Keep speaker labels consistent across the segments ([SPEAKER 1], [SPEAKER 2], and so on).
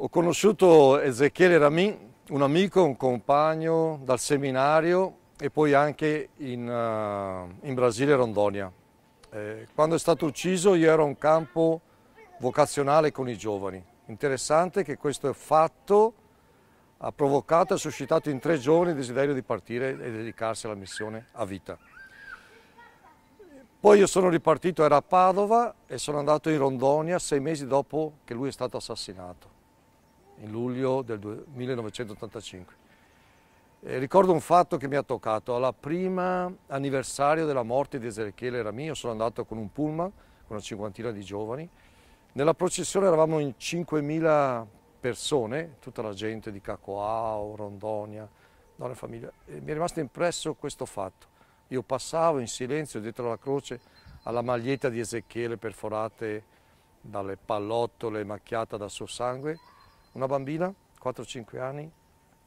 [SPEAKER 1] Ho conosciuto Ezechiele Ramin, un amico, un compagno dal seminario e poi anche in, uh, in Brasile, Rondonia. Eh, quando è stato ucciso io ero a un campo vocazionale con i giovani. Interessante che questo fatto ha provocato e suscitato in tre giorni il desiderio di partire e dedicarsi alla missione a vita. Poi io sono ripartito, era a Padova e sono andato in Rondonia sei mesi dopo che lui è stato assassinato in luglio del 1985. E ricordo un fatto che mi ha toccato, alla prima anniversario della morte di Ezechiele Ramio sono andato con un pullman, con una cinquantina di giovani, nella processione eravamo in 5.000 persone, tutta la gente di Cacoao, Rondonia, donne e famiglia, e mi è rimasto impresso questo fatto. Io passavo in silenzio dietro la croce alla maglietta di Ezechiele perforate dalle pallottole macchiata dal suo sangue una bambina, 4-5 anni,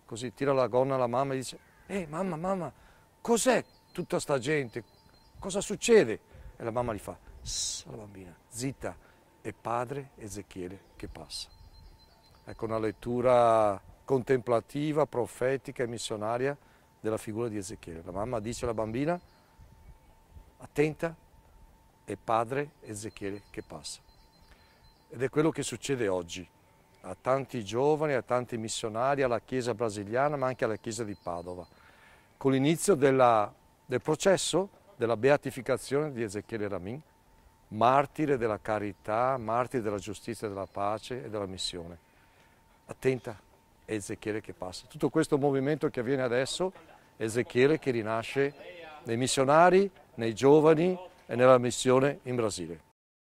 [SPEAKER 1] così tira la gonna alla mamma e dice «Ehi mamma, mamma, cos'è tutta sta gente? Cosa succede?» E la mamma gli fa alla bambina «Zitta, è padre Ezechiele che passa». Ecco una lettura contemplativa, profetica e missionaria della figura di Ezechiele. La mamma dice alla bambina attenta, è padre Ezechiele che passa. Ed è quello che succede oggi a tanti giovani, a tanti missionari, alla Chiesa brasiliana, ma anche alla Chiesa di Padova, con l'inizio del processo della beatificazione di Ezechiele Ramin, martire della carità, martire della giustizia, della pace e della missione. Attenta, è Ezechiele che passa. Tutto questo movimento che avviene adesso è Ezechiele che rinasce nei missionari, nei giovani e nella missione in Brasile.